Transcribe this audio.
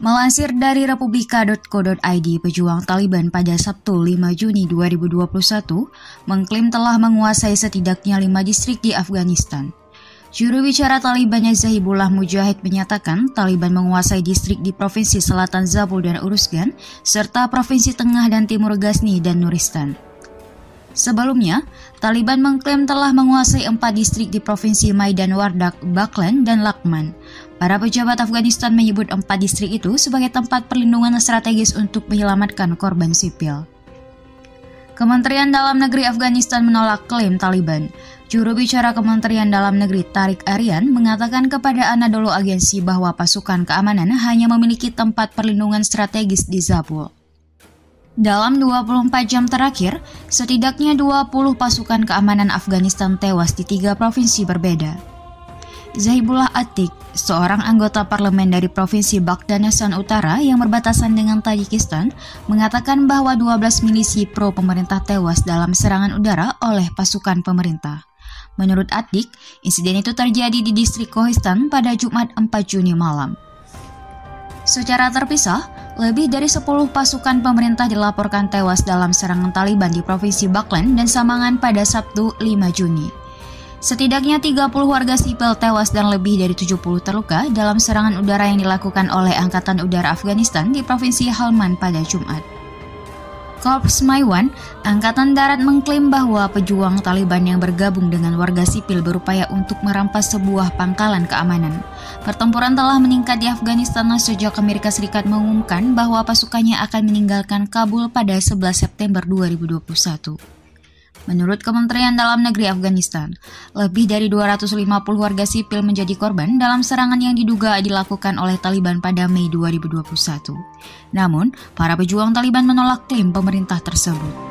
Melansir dari republika.co.id, pejuang Taliban pada Sabtu 5 Juni 2021 mengklaim telah menguasai setidaknya lima distrik di Afghanistan. Juru bicara Taliban Zahibullah Mujahid menyatakan Taliban menguasai distrik di Provinsi Selatan Zabul dan Uruzgan, serta Provinsi Tengah dan Timur Ghazni dan Nuristan. Sebelumnya, Taliban mengklaim telah menguasai empat distrik di Provinsi Maidan Wardak, Baklan, dan Lakman. Para pejabat Afghanistan menyebut empat distrik itu sebagai tempat perlindungan strategis untuk menyelamatkan korban sipil. Kementerian Dalam Negeri Afghanistan menolak klaim Taliban. Juru bicara Kementerian Dalam Negeri Tarik Aryan mengatakan kepada Anadolu Agensi bahwa pasukan keamanan hanya memiliki tempat perlindungan strategis di Zabul. Dalam 24 jam terakhir, setidaknya 20 pasukan keamanan Afghanistan tewas di tiga provinsi berbeda. Zahibullah Atik, seorang anggota parlemen dari Provinsi Baghdanasan Utara yang berbatasan dengan Tajikistan, mengatakan bahwa 12 milisi pro pemerintah tewas dalam serangan udara oleh pasukan pemerintah. Menurut Atik, insiden itu terjadi di distrik Kohistan pada Jumat 4 Juni malam. Secara terpisah, lebih dari 10 pasukan pemerintah dilaporkan tewas dalam serangan Taliban di Provinsi Baklan dan Samangan pada Sabtu 5 Juni. Setidaknya 30 warga sipil tewas dan lebih dari 70 terluka dalam serangan udara yang dilakukan oleh Angkatan Udara Afghanistan di Provinsi Halman pada Jumat. Korps Maiwan, Angkatan Darat mengklaim bahwa pejuang Taliban yang bergabung dengan warga sipil berupaya untuk merampas sebuah pangkalan keamanan. Pertempuran telah meningkat di Afghanistan sejak Amerika Serikat mengumumkan bahwa pasukannya akan meninggalkan Kabul pada 11 September 2021. Menurut Kementerian Dalam Negeri Afghanistan, lebih dari 250 warga sipil menjadi korban dalam serangan yang diduga dilakukan oleh Taliban pada Mei 2021. Namun, para pejuang Taliban menolak klaim pemerintah tersebut.